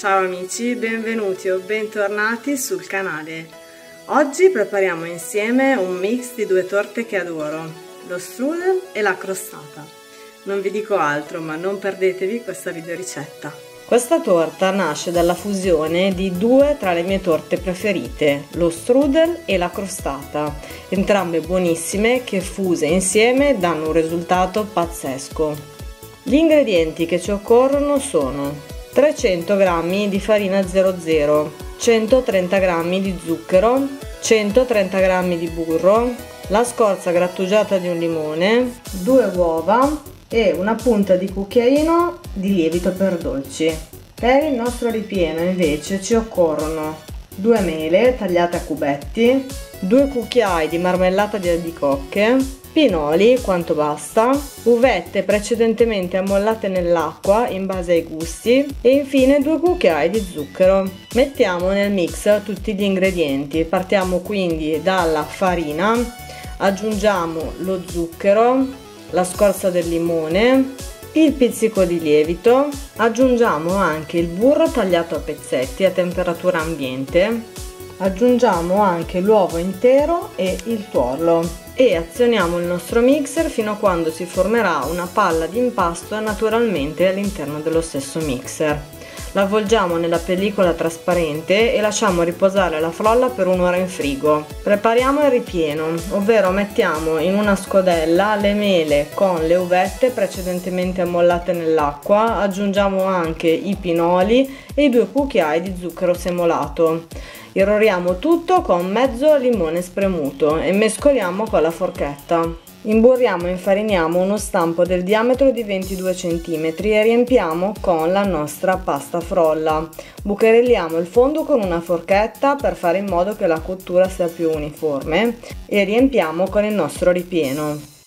Ciao amici, benvenuti o bentornati sul canale. Oggi prepariamo insieme un mix di due torte che adoro, lo strudel e la crostata. Non vi dico altro, ma non perdetevi questa videoricetta. Questa torta nasce dalla fusione di due tra le mie torte preferite, lo strudel e la crostata, entrambe buonissime che fuse insieme danno un risultato pazzesco. Gli ingredienti che ci occorrono sono 300 g di farina 00, 130 g di zucchero, 130 g di burro, la scorza grattugiata di un limone, due uova e una punta di cucchiaino di lievito per dolci. Per il nostro ripieno invece ci occorrono due mele tagliate a cubetti, due cucchiai di marmellata di albicocche, pinoli quanto basta, uvette precedentemente ammollate nell'acqua in base ai gusti e infine due cucchiai di zucchero. Mettiamo nel mix tutti gli ingredienti, partiamo quindi dalla farina, aggiungiamo lo zucchero, la scorza del limone, il pizzico di lievito, aggiungiamo anche il burro tagliato a pezzetti a temperatura ambiente, aggiungiamo anche l'uovo intero e il tuorlo. E azioniamo il nostro mixer fino a quando si formerà una palla di impasto naturalmente all'interno dello stesso mixer. La avvolgiamo nella pellicola trasparente e lasciamo riposare la frolla per un'ora in frigo. Prepariamo il ripieno, ovvero mettiamo in una scodella le mele con le uvette precedentemente ammollate nell'acqua, aggiungiamo anche i pinoli e i due cucchiai di zucchero semolato. Irroriamo tutto con mezzo limone spremuto e mescoliamo con la forchetta. Imburriamo e infariniamo uno stampo del diametro di 22 cm e riempiamo con la nostra pasta frolla. Bucherelliamo il fondo con una forchetta per fare in modo che la cottura sia più uniforme e riempiamo con il nostro ripieno.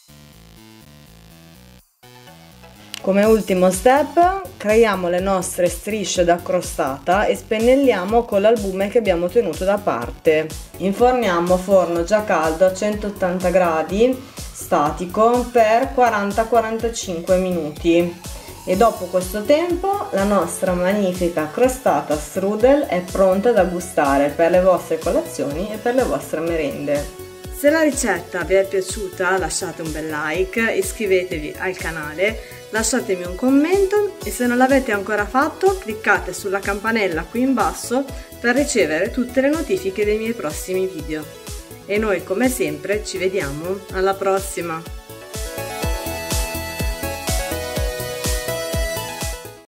Come ultimo step creiamo le nostre strisce da crostata e spennelliamo con l'albume che abbiamo tenuto da parte. Inforniamo forno già caldo a 180 gradi statico per 40-45 minuti e dopo questo tempo la nostra magnifica crostata strudel è pronta da gustare per le vostre colazioni e per le vostre merende. Se la ricetta vi è piaciuta lasciate un bel like, iscrivetevi al canale, lasciatemi un commento e se non l'avete ancora fatto cliccate sulla campanella qui in basso per ricevere tutte le notifiche dei miei prossimi video. E noi come sempre ci vediamo alla prossima!